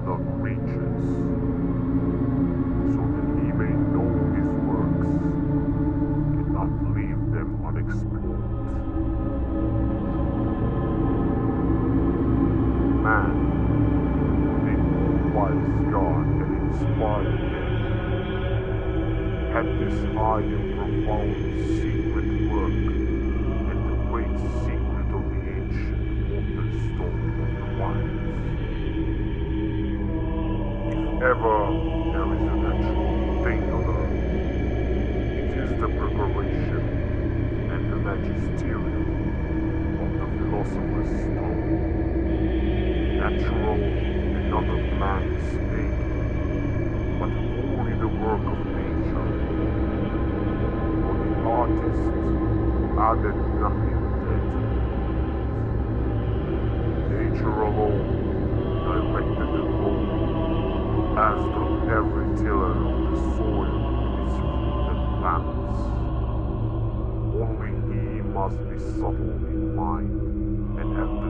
other creatures, so that he may know his works and not leave them unexplored. Man, the wise God that inspired them, had this high and profound secret work and the great Ever there is a natural thing on earth, uh, it is the preparation and the magisterium of the philosopher's stone. Natural and not of man's making, but only the work of nature. For the artist added nothing thereto. Nature alone directed the as doth every tiller of the soil fruit and plants. Only he must be subtle in mind and have the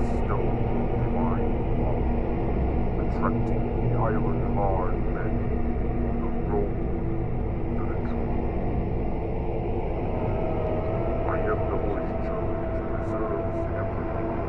stone divine attracting the iron-hard men on the road to the preserves everything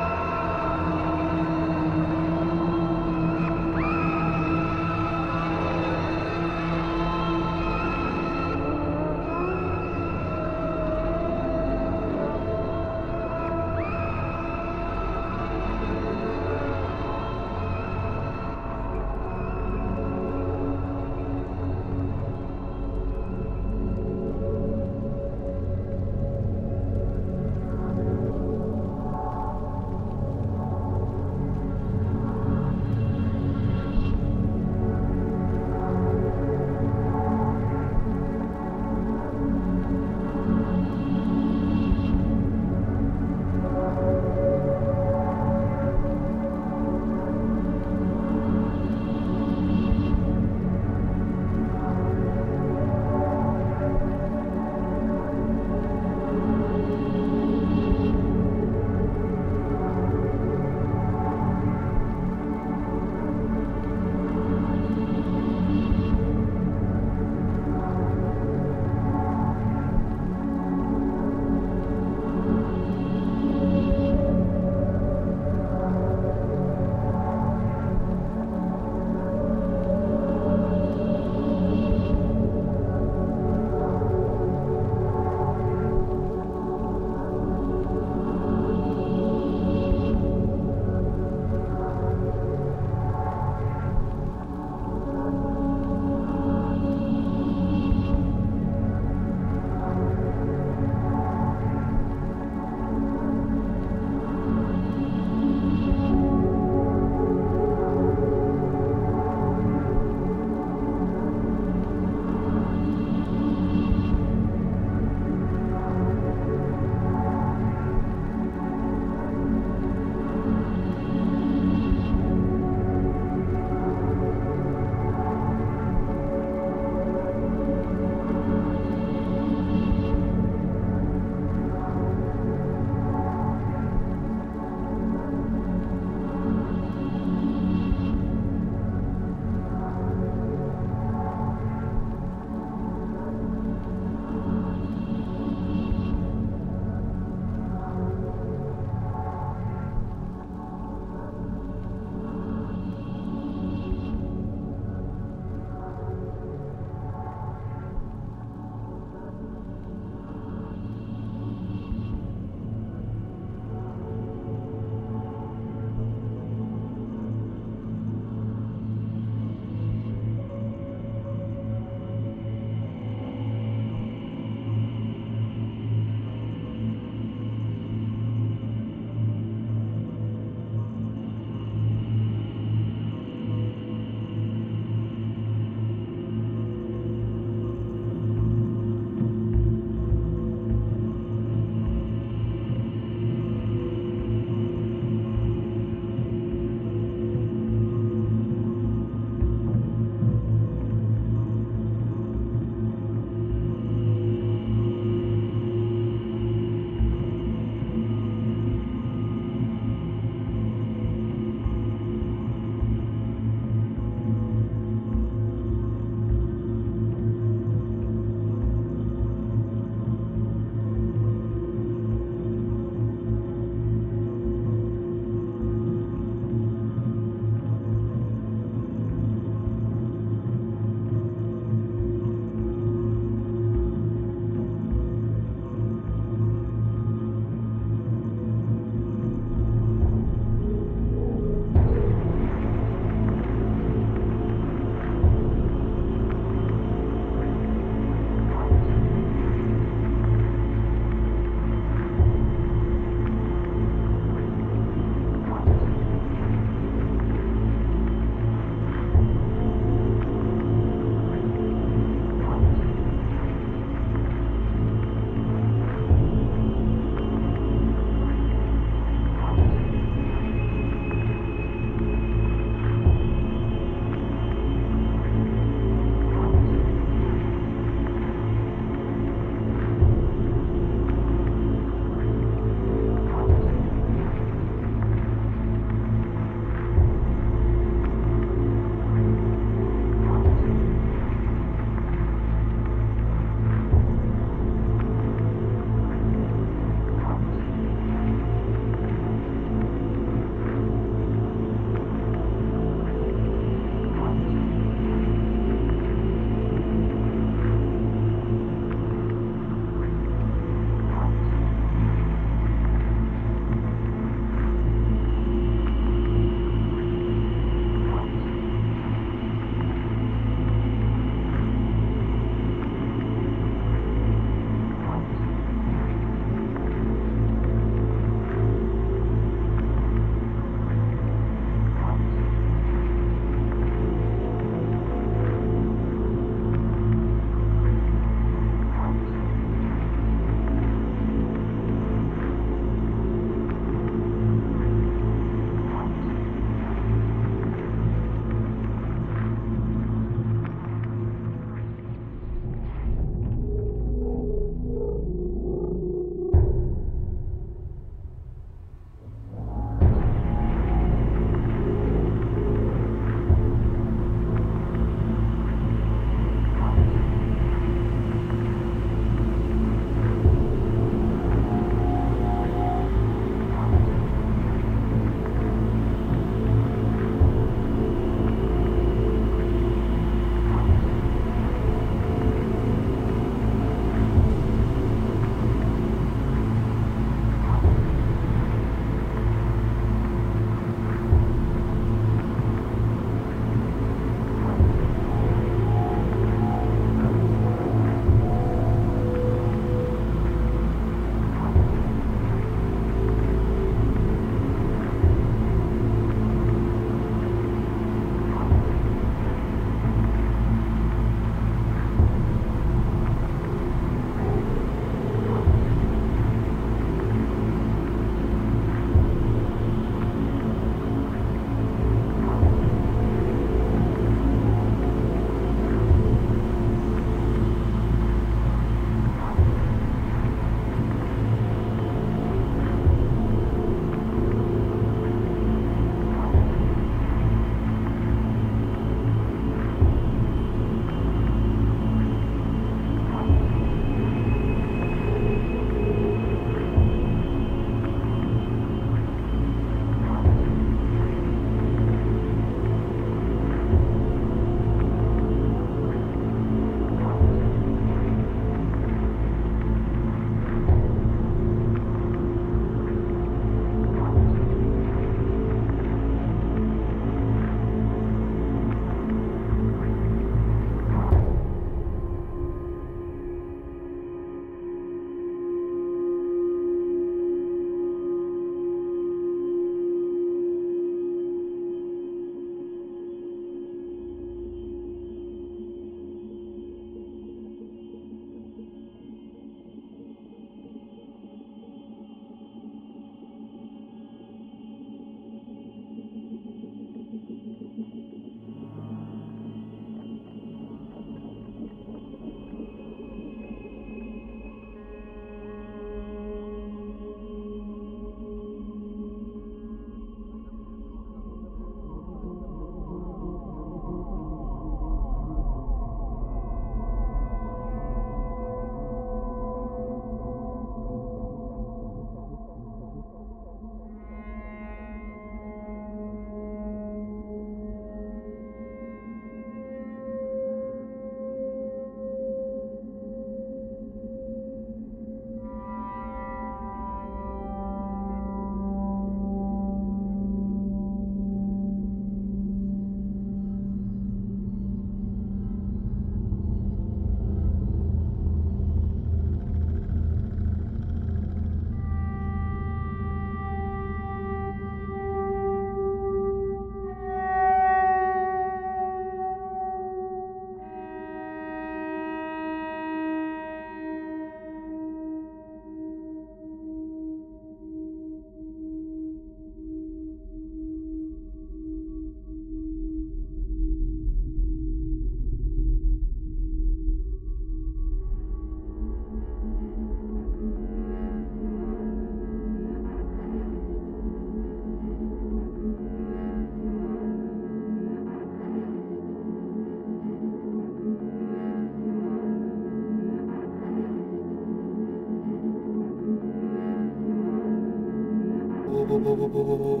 Thank you.